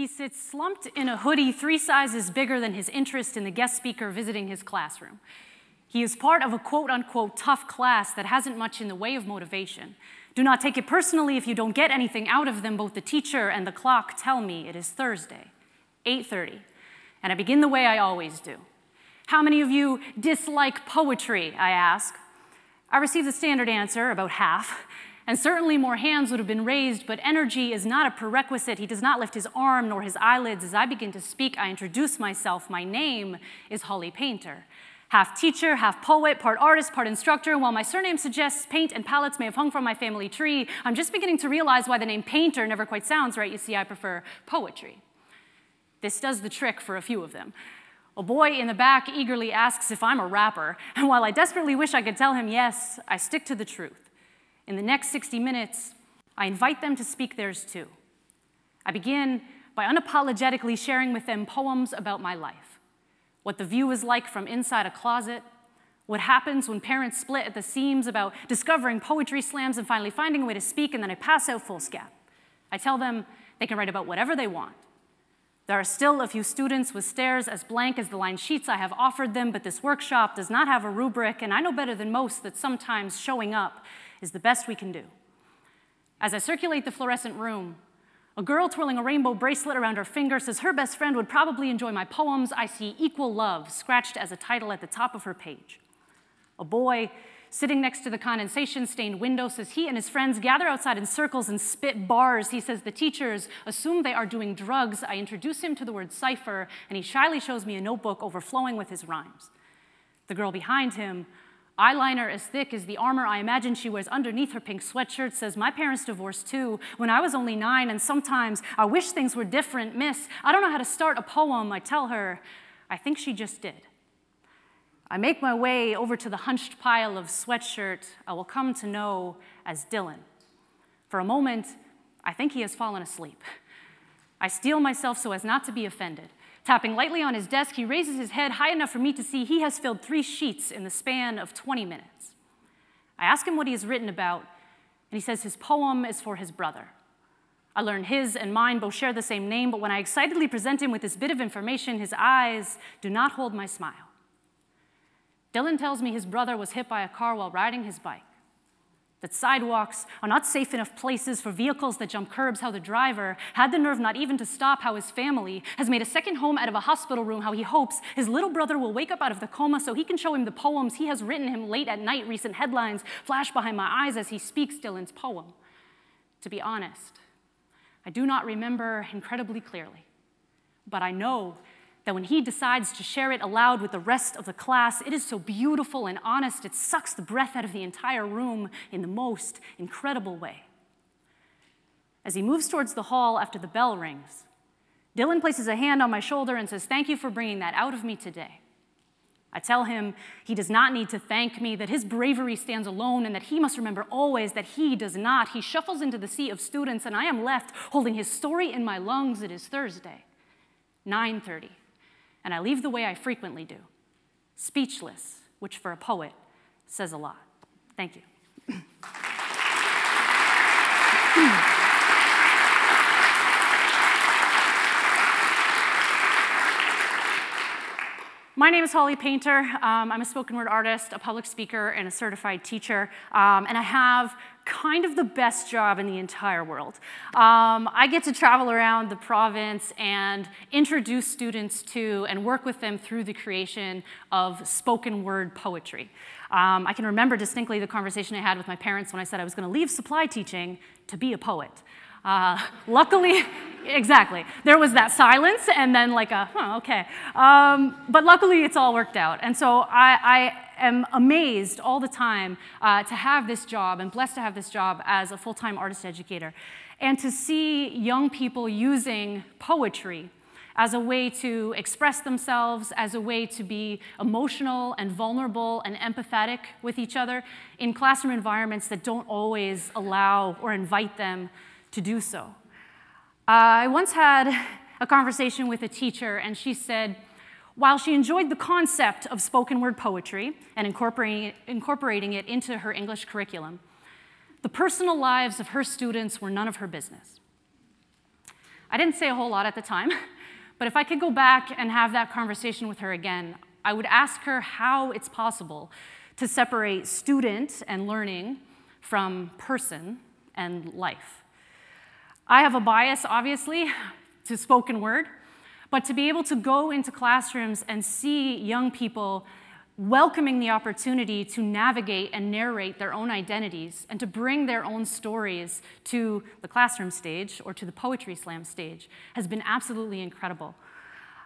He sits slumped in a hoodie three sizes bigger than his interest in the guest speaker visiting his classroom. He is part of a quote unquote tough class that hasn't much in the way of motivation. Do not take it personally if you don't get anything out of them. Both the teacher and the clock tell me it is Thursday, 8:30, and I begin the way I always do. How many of you dislike poetry? I ask. I receive the standard answer, about half, and certainly more hands would have been raised, but energy is not a prerequisite. He does not lift his arm nor his eyelids. As I begin to speak, I introduce myself. My name is Holly Painter. Half teacher, half poet, part artist, part instructor. While my surname suggests paint and palettes may have hung from my family tree, I'm just beginning to realize why the name painter never quite sounds right. You see, I prefer poetry. This does the trick for a few of them. A boy in the back eagerly asks if I'm a rapper, and while I desperately wish I could tell him yes, I stick to the truth. In the next 60 minutes, I invite them to speak theirs too. I begin by unapologetically sharing with them poems about my life what the view is like from inside a closet, what happens when parents split at the seams about discovering poetry slams and finally finding a way to speak, and then I pass out foolscap. I tell them they can write about whatever they want. There are still a few students with stares as blank as the line sheets I have offered them, but this workshop does not have a rubric, and I know better than most that sometimes showing up is the best we can do. As I circulate the fluorescent room, a girl twirling a rainbow bracelet around her finger says her best friend would probably enjoy my poems. I see Equal Love scratched as a title at the top of her page. A boy sitting next to the condensation stained window says he and his friends gather outside in circles and spit bars. He says the teachers assume they are doing drugs. I introduce him to the word cipher, and he shyly shows me a notebook overflowing with his rhymes. The girl behind him eyeliner as thick as the armor I imagine she wears underneath her pink sweatshirt, says, My parents divorced too when I was only nine, and sometimes I wish things were different. Miss, I don't know how to start a poem. I tell her, I think she just did. I make my way over to the hunched pile of sweatshirt I will come to know as Dylan. For a moment, I think he has fallen asleep. I steel myself so as not to be offended. Tapping lightly on his desk, he raises his head high enough for me to see he has filled three sheets in the span of 20 minutes. I ask him what he has written about, and he says his poem is for his brother. I learn his and mine both share the same name, but when I excitedly present him with this bit of information, his eyes do not hold my smile. Dylan tells me his brother was hit by a car while riding his bike that sidewalks are not safe enough places for vehicles that jump curbs, how the driver had the nerve not even to stop, how his family has made a second home out of a hospital room, how he hopes his little brother will wake up out of the coma so he can show him the poems he has written him late at night. Recent headlines flash behind my eyes as he speaks Dylan's poem. To be honest, I do not remember incredibly clearly, but I know that when he decides to share it aloud with the rest of the class, it is so beautiful and honest, it sucks the breath out of the entire room in the most incredible way. As he moves towards the hall after the bell rings, Dylan places a hand on my shoulder and says, Thank you for bringing that out of me today. I tell him he does not need to thank me, that his bravery stands alone, and that he must remember always that he does not. He shuffles into the sea of students, and I am left holding his story in my lungs. It is Thursday, 9:30 and I leave the way I frequently do, speechless, which for a poet says a lot. Thank you. My name is Holly Painter. Um, I'm a spoken word artist, a public speaker, and a certified teacher. Um, and I have kind of the best job in the entire world. Um, I get to travel around the province and introduce students to and work with them through the creation of spoken word poetry. Um, I can remember distinctly the conversation I had with my parents when I said I was going to leave supply teaching to be a poet. Uh, luckily, exactly, there was that silence and then like a, huh, okay. Um, but luckily, it's all worked out. And so I, I am amazed all the time uh, to have this job and blessed to have this job as a full time artist educator and to see young people using poetry as a way to express themselves, as a way to be emotional and vulnerable and empathetic with each other in classroom environments that don't always allow or invite them to do so. Uh, I once had a conversation with a teacher, and she said, while she enjoyed the concept of spoken word poetry and incorporating, incorporating it into her English curriculum, the personal lives of her students were none of her business. I didn't say a whole lot at the time, but if I could go back and have that conversation with her again, I would ask her how it's possible to separate student and learning from person and life. I have a bias, obviously, to spoken word, but to be able to go into classrooms and see young people welcoming the opportunity to navigate and narrate their own identities and to bring their own stories to the classroom stage or to the poetry slam stage has been absolutely incredible.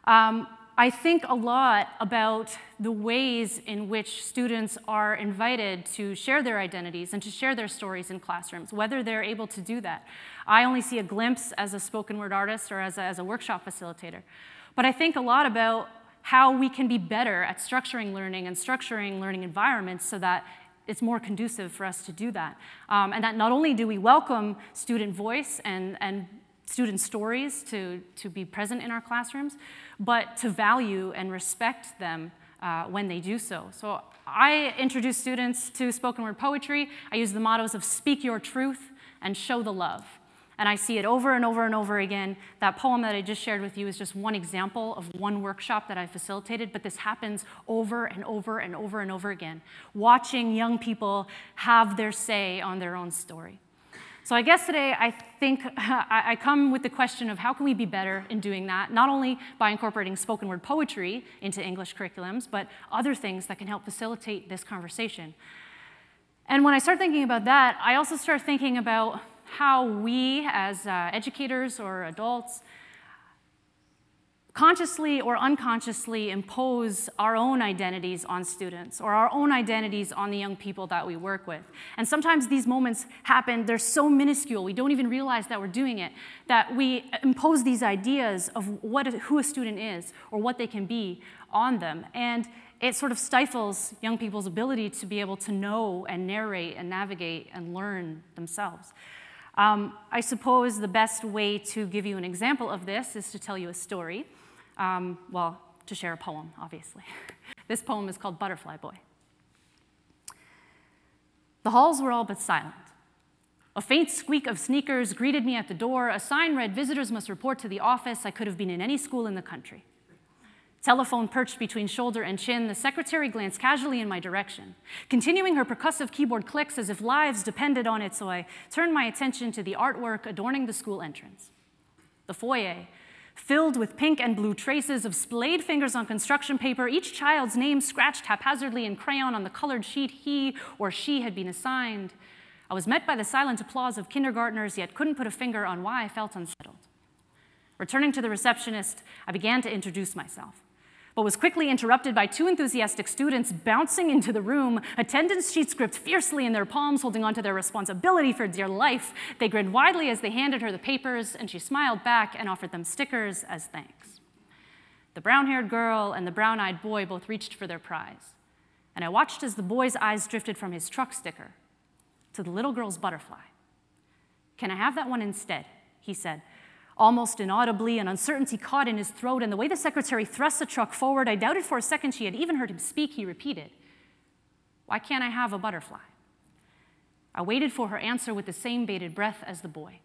Um, I think a lot about the ways in which students are invited to share their identities and to share their stories in classrooms, whether they're able to do that. I only see a glimpse as a spoken word artist or as a, as a workshop facilitator. But I think a lot about how we can be better at structuring learning and structuring learning environments so that it's more conducive for us to do that. Um, and that not only do we welcome student voice and, and student stories to, to be present in our classrooms, but to value and respect them uh, when they do so. So I introduce students to spoken word poetry. I use the mottos of speak your truth and show the love. And I see it over and over and over again. That poem that I just shared with you is just one example of one workshop that I facilitated, but this happens over and over and over and over again. Watching young people have their say on their own story. So I guess today I think I come with the question of how can we be better in doing that, not only by incorporating spoken word poetry into English curriculums, but other things that can help facilitate this conversation. And when I start thinking about that, I also start thinking about how we as uh, educators or adults consciously or unconsciously impose our own identities on students or our own identities on the young people that we work with. And sometimes these moments happen, they're so minuscule, we don't even realize that we're doing it, that we impose these ideas of what, who a student is or what they can be on them. And it sort of stifles young people's ability to be able to know and narrate and navigate and learn themselves. Um, I suppose the best way to give you an example of this is to tell you a story. Um, well, to share a poem, obviously. this poem is called Butterfly Boy. The halls were all but silent. A faint squeak of sneakers greeted me at the door. A sign read, Visitors must report to the office. I could have been in any school in the country. Telephone perched between shoulder and chin, the secretary glanced casually in my direction. Continuing her percussive keyboard clicks as if lives depended on it, so I turned my attention to the artwork adorning the school entrance. The foyer, filled with pink and blue traces of splayed fingers on construction paper, each child's name scratched haphazardly in crayon on the colored sheet he or she had been assigned. I was met by the silent applause of kindergartners, yet couldn't put a finger on why I felt unsettled. Returning to the receptionist, I began to introduce myself but was quickly interrupted by two enthusiastic students bouncing into the room, attendance sheets gripped fiercely in their palms, holding on to their responsibility for dear life. They grinned widely as they handed her the papers, and she smiled back and offered them stickers as thanks. The brown haired girl and the brown eyed boy both reached for their prize, and I watched as the boy's eyes drifted from his truck sticker to the little girl's butterfly. Can I have that one instead? He said, Almost inaudibly, an uncertainty caught in his throat, and the way the secretary thrust the truck forward, I doubted for a second she had even heard him speak. He repeated, Why can't I have a butterfly? I waited for her answer with the same bated breath as the boy,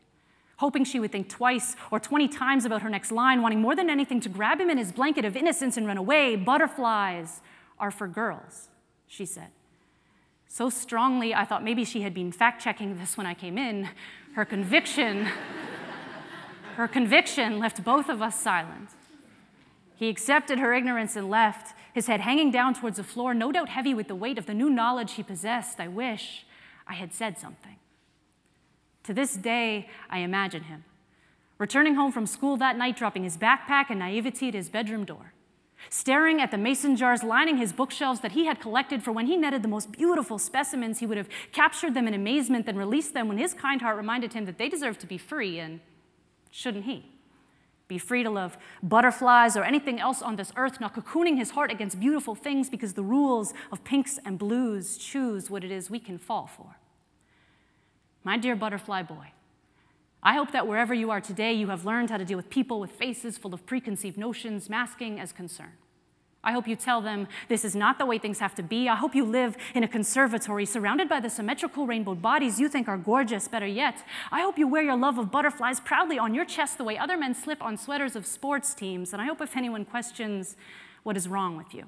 hoping she would think twice or 20 times about her next line, wanting more than anything to grab him in his blanket of innocence and run away. Butterflies are for girls, she said. So strongly, I thought maybe she had been fact checking this when I came in. Her conviction. Her conviction left both of us silent. He accepted her ignorance and left, his head hanging down towards the floor, no doubt heavy with the weight of the new knowledge he possessed. I wish I had said something. To this day, I imagine him, returning home from school that night, dropping his backpack and naivety at his bedroom door, staring at the mason jars lining his bookshelves that he had collected for when he netted the most beautiful specimens. He would have captured them in amazement, then released them when his kind heart reminded him that they deserved to be free and shouldn't he? Be free to love butterflies or anything else on this earth, not cocooning his heart against beautiful things because the rules of pinks and blues choose what it is we can fall for. My dear butterfly boy, I hope that wherever you are today, you have learned how to deal with people with faces full of preconceived notions masking as concern. I hope you tell them this is not the way things have to be. I hope you live in a conservatory surrounded by the symmetrical rainbowed bodies you think are gorgeous, better yet. I hope you wear your love of butterflies proudly on your chest the way other men slip on sweaters of sports teams. And I hope if anyone questions what is wrong with you,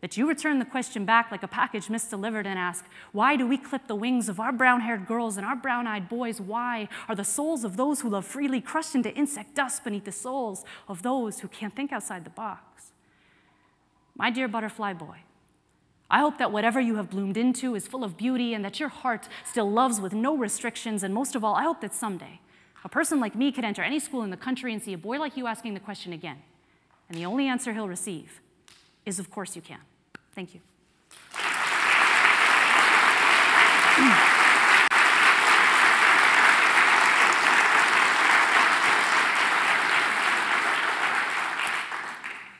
that you return the question back like a package misdelivered and ask, Why do we clip the wings of our brown haired girls and our brown eyed boys? Why are the souls of those who love freely crushed into insect dust beneath the souls of those who can't think outside the box? My dear butterfly boy, I hope that whatever you have bloomed into is full of beauty and that your heart still loves with no restrictions. And most of all, I hope that someday a person like me could enter any school in the country and see a boy like you asking the question again. And the only answer he'll receive is, of course, you can. Thank you.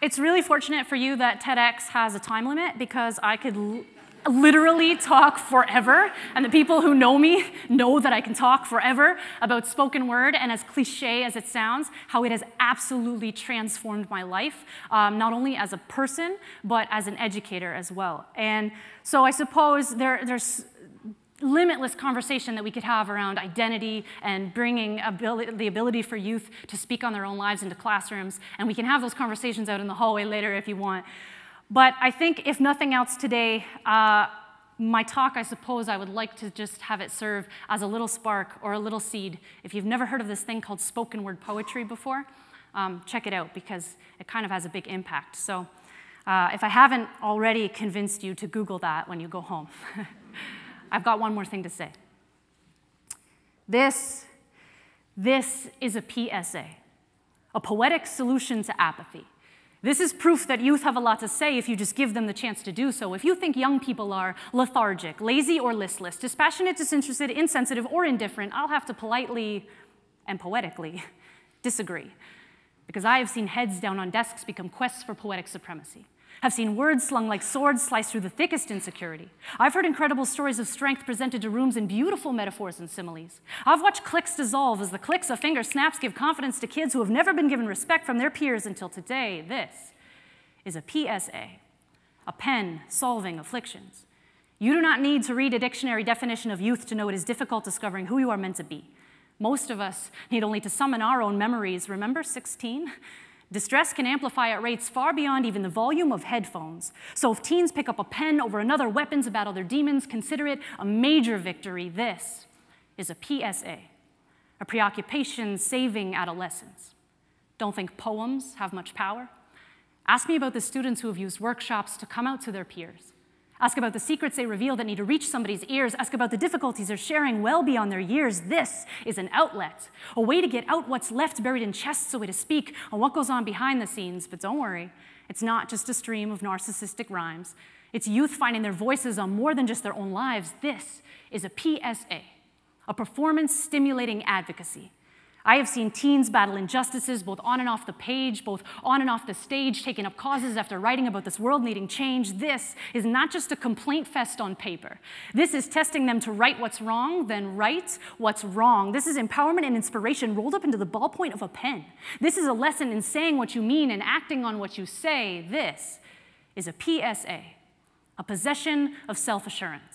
It's really fortunate for you that TEDx has a time limit because I could literally talk forever. And the people who know me know that I can talk forever about spoken word and as cliche as it sounds, how it has absolutely transformed my life, um, not only as a person, but as an educator as well. And so I suppose there, there's limitless conversation that we could have around identity and bringing ability, the ability for youth to speak on their own lives into classrooms. And we can have those conversations out in the hallway later if you want. But I think, if nothing else today, uh, my talk, I suppose I would like to just have it serve as a little spark or a little seed. If you've never heard of this thing called spoken word poetry before, um, check it out because it kind of has a big impact. So uh, if I haven't already convinced you to Google that when you go home. I've got one more thing to say. This, this is a PSA, a poetic solution to apathy. This is proof that youth have a lot to say if you just give them the chance to do so. If you think young people are lethargic, lazy or listless, dispassionate, disinterested, insensitive, or indifferent, I'll have to politely and poetically disagree. Because I have seen heads down on desks become quests for poetic supremacy have seen words slung like swords slice through the thickest insecurity. I've heard incredible stories of strength presented to rooms in beautiful metaphors and similes. I've watched cliques dissolve as the clicks of finger snaps give confidence to kids who have never been given respect from their peers until today. This is a PSA, a pen solving afflictions. You do not need to read a dictionary definition of youth to know it is difficult discovering who you are meant to be. Most of us need only to summon our own memories. Remember 16? Distress can amplify at rates far beyond even the volume of headphones. So if teens pick up a pen over another weapon to battle their demons, consider it a major victory. This is a PSA, a preoccupation saving adolescence. Don't think poems have much power? Ask me about the students who have used workshops to come out to their peers. Ask about the secrets they reveal that need to reach somebody's ears. Ask about the difficulties they're sharing well beyond their years. This is an outlet, a way to get out what's left buried in chests, a way to speak on what goes on behind the scenes. But don't worry, it's not just a stream of narcissistic rhymes. It's youth finding their voices on more than just their own lives. This is a PSA, a performance stimulating advocacy. I have seen teens battle injustices both on and off the page, both on and off the stage, taking up causes after writing about this world needing change. This is not just a complaint fest on paper. This is testing them to right what's wrong, then write what's wrong. This is empowerment and inspiration rolled up into the ballpoint of a pen. This is a lesson in saying what you mean and acting on what you say. This is a PSA, a possession of self assurance.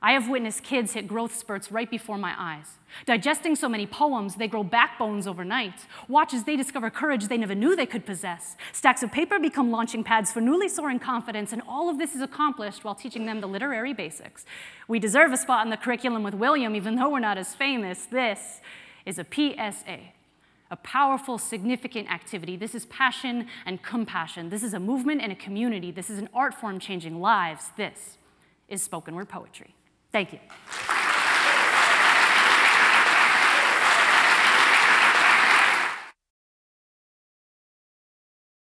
I have witnessed kids hit growth spurts right before my eyes. Digesting so many poems, they grow backbones overnight. Watch as they discover courage they never knew they could possess. Stacks of paper become launching pads for newly soaring confidence, and all of this is accomplished while teaching them the literary basics. We deserve a spot in the curriculum with William, even though we're not as famous. This is a PSA, a powerful, significant activity. This is passion and compassion. This is a movement and a community. This is an art form changing lives. This is spoken word poetry. Thank you.